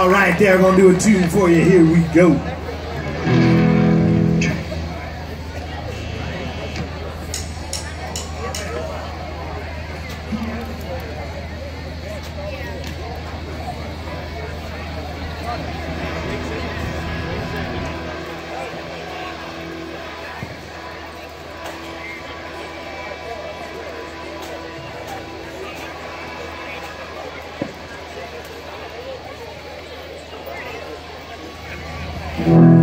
All right, there, I'm gonna do a tune for you. Here we go. Thank